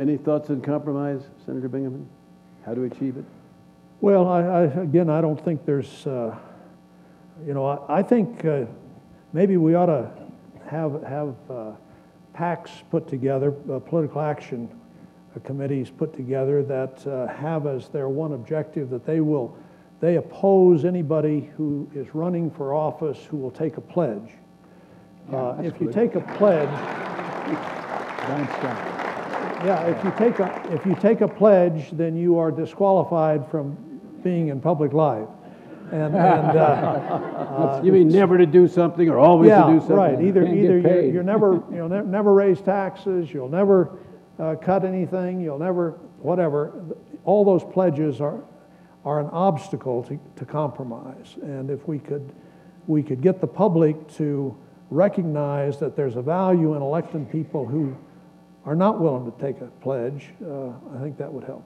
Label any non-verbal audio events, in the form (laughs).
Any thoughts on compromise, Senator Bingaman? How to achieve it? Well, I, I, again, I don't think there's, uh, you know, I, I think uh, maybe we ought to have, have uh, PACs put together, uh, political action uh, committees put together that uh, have as their one objective that they will, they oppose anybody who is running for office who will take a pledge. Uh, that's If you take a pledge. Yeah, if you take a, if you take a pledge, then you are disqualified from being in public life. And, and, uh, (laughs) You mean never to do something or always to do something? right, either, Can't either you're, you're, never you'll ne- never raise taxes, you'll never, uh, cut anything, you'll never, whatever. All those pledges are, are an obstacle to, to compromise. And if we could, we could get the public to recognize that there's a value in electing people who are not willing to take a pledge, uh, I think that would help.